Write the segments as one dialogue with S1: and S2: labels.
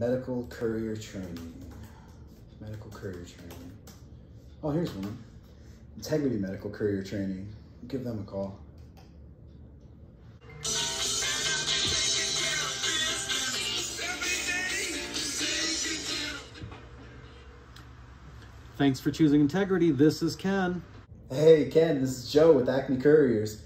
S1: Medical courier training. Medical courier training. Oh, here's one. Integrity Medical Courier Training. Give them a call.
S2: Thanks for choosing Integrity. This is Ken.
S1: Hey, Ken, this is Joe with Acme Couriers.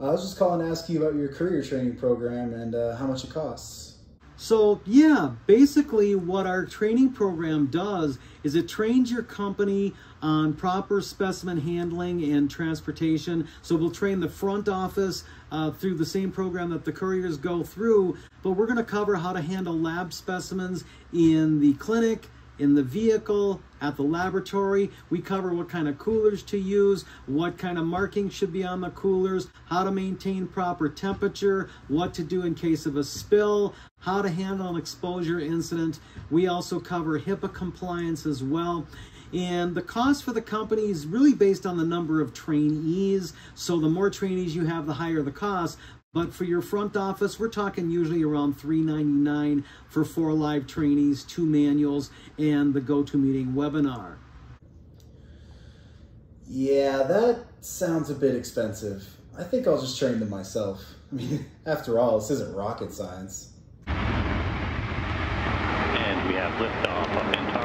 S1: I was just calling to ask you about your courier training program and uh, how much it costs.
S2: So yeah, basically what our training program does is it trains your company on proper specimen handling and transportation. So we'll train the front office uh, through the same program that the couriers go through, but we're gonna cover how to handle lab specimens in the clinic, in the vehicle, at the laboratory. We cover what kind of coolers to use, what kind of marking should be on the coolers, how to maintain proper temperature, what to do in case of a spill, how to handle an exposure incident. We also cover HIPAA compliance as well. And the cost for the company is really based on the number of trainees. So the more trainees you have, the higher the cost. But for your front office, we're talking usually around $3.99 for four live trainees, two manuals, and the GoToMeeting webinar.
S1: Yeah, that sounds a bit expensive. I think I'll just train them myself. I mean, after all, this isn't rocket science.
S3: And we have liftoff of Antares.